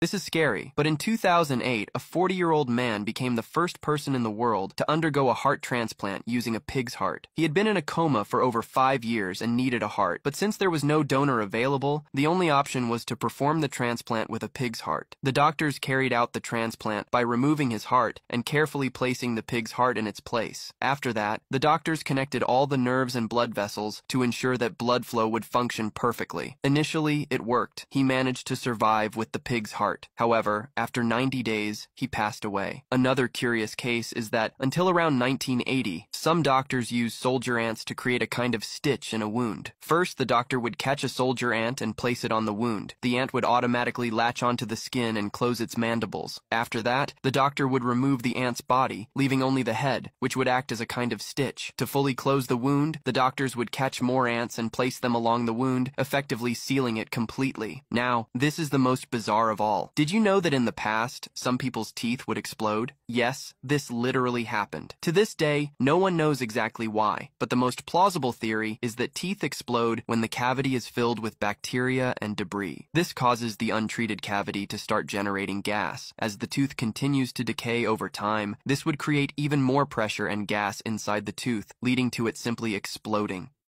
This is scary, but in 2008, a 40-year-old man became the first person in the world to undergo a heart transplant using a pig's heart. He had been in a coma for over five years and needed a heart, but since there was no donor available, the only option was to perform the transplant with a pig's heart. The doctors carried out the transplant by removing his heart and carefully placing the pig's heart in its place. After that, the doctors connected all the nerves and blood vessels to ensure that blood flow would function perfectly. Initially, it worked. He managed to survive with the pig's heart heart. However, after 90 days, he passed away. Another curious case is that until around 1980, some doctors use soldier ants to create a kind of stitch in a wound. First, the doctor would catch a soldier ant and place it on the wound. The ant would automatically latch onto the skin and close its mandibles. After that, the doctor would remove the ant's body, leaving only the head, which would act as a kind of stitch. To fully close the wound, the doctors would catch more ants and place them along the wound, effectively sealing it completely. Now, this is the most bizarre of all. Did you know that in the past, some people's teeth would explode? Yes, this literally happened. To this day, no one knows exactly why, but the most plausible theory is that teeth explode when the cavity is filled with bacteria and debris. This causes the untreated cavity to start generating gas. As the tooth continues to decay over time, this would create even more pressure and gas inside the tooth, leading to it simply exploding.